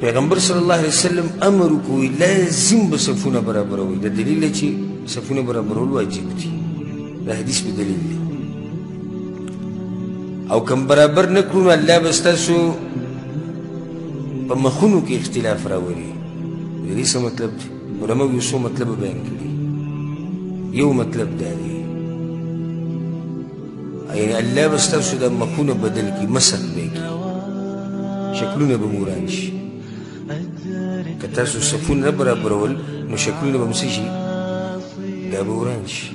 پیغمبر صلی الله علیه وسلم امر کوي لازم به صفونه برابروي د دلیل چې صفونه برابرول واجب دي د حدیث په دلیل دی او کم برابر نه کړو نو الله به ستاسو په مخونو کې اختلاف راولي د دې څه مطلب دی علماء یو څو مطلب بیان کړي یو مطلب دا دی یعنی الله به ستاسو د مخونه بدل کړي مسخ به کړي شکلونه به مو وران شي که تاسو صفونه نه برابرول نو شکلونه به مو څه شي دا به وران شي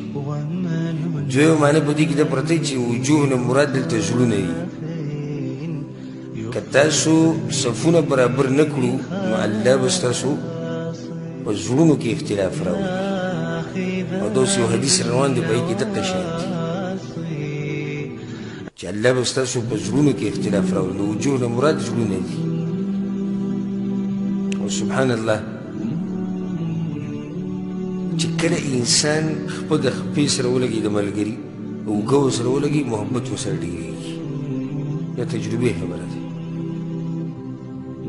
دویمه معنی په دې کې دا پرته چې وجوه نه مراد دلته زړونه دي که تاسو صفونه برابر نه کړو نو الله به ستاسو په زړونو کې اختلاف راولي او داسې یو حدیث روان دی په هغې کې دقه شی دی چې الله به ستاسو په زړونو کې اختلاف راولي نو وجوه نه مراد زړونه دي او سبحان الله چې کله انسان خپه د خپې سره ولګي د ملګري اوږه ورسره ولګي محبت ورسره ډېرېږي دا تجربې خبره ده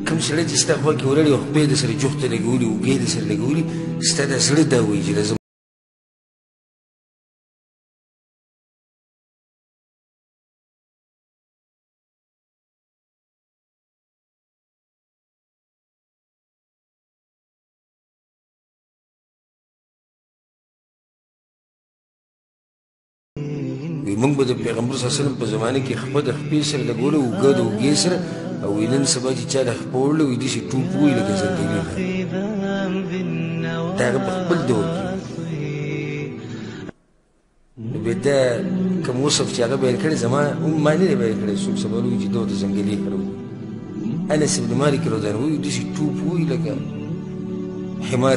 کوم سړی چې ستا خوا کې ولاړ او خپې د سره جوخت ته لګولي اوږې د سره لګولي ستا دا زړه دا وایي چې دا وی موږ به د پیغمبر صلی الله علیه وسلم په زمانه کې خپه د خپې سره لګوله اوږه د اوږې سره او وی نن سبا چې چا د خپه وړله وی داسې ټوپ ووي لکه زندګي دا هغه په خپل دور کې نو بیا دا کوم وصف چې هغه بیان کړی زما هم ما نه دی بیان کړی څوک سبا لوي چې دور د ځنګلې کړو انس ابن مالک رضی الله عنه داسې ټوپ ووي لکه حمار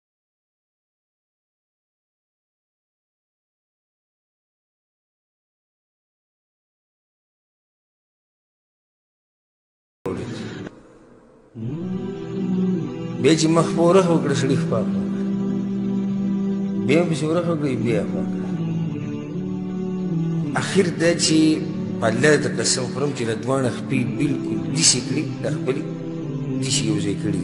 بیا چې مخ په ورخ وکړه سړي خپا کړه بیا هم پسې ورخ وکړه بیا خپا کړه اخر دا چې په الله ته قسم خورم چې له دواړه خپې بلکل داسې کړي د خپلې داسې یو ځای کړي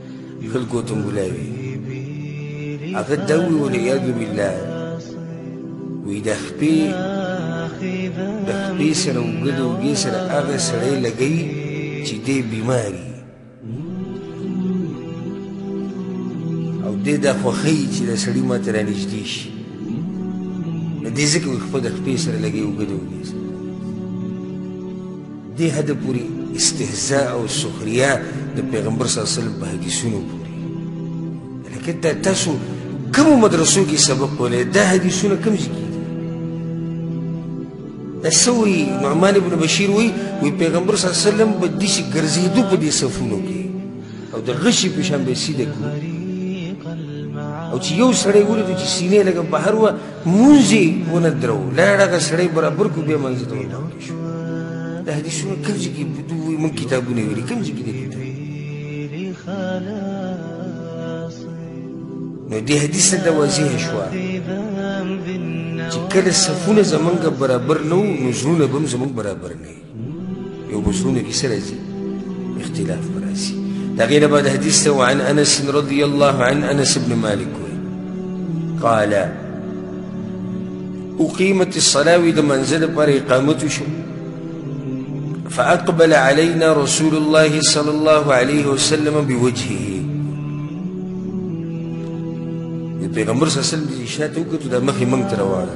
يقول قوت ملاوي هغه دوي والعياذ بالله وي د خپې د خپې سره اوږه د اوږې سره هغه سړی لګوي چې دی بیماري او دی دا خوښوي چې د سړي ما ته رانږدې شي نو دی ځکه خپه د خپې سره لګوي اوږه د اوږې سره دې حد پورې استهزاء او سخريه د پیغمبر صلی الله علیه وسلم په حدیثونو پورې لکه دا تاسو کوم مدرسو کې سبق ولې دا حدیثونه کوم ځای کې دا سوي نعمان ابن بشیر وی وی پیغمبر صلی الله علیه وسلم په دې شي ګرځېدو په دې صفونو کې او د غشي په شان به سیده کو او چې یو سړی ولید چې سینې لګم بهر و مونږ یې ونه درو لاړه سړی برابر کو به منځ ته د حدیثونو کوم ځای کې موږ کتابونه ویلي کوم ځای کې دي نو دې حدیث ته واضح شو چې کله صفونه زمونږ برابر نه وو نو زړونه به هم زمونږ برابر نه یو په زړونو کې څه راځي اختلاف به راځي د هغې نه بعد حدیث ته وعن انس رضی الله عن انس بن مالک قال اقیمت الصلاه وي د منځه لپاره اقامت وشو فاقبل علينا رسول الله صلى الله عليه وسلم بوجهه د پیغمبر صلی الله علیه وسلم د شاته وکړو د مخې مونږ ته روانه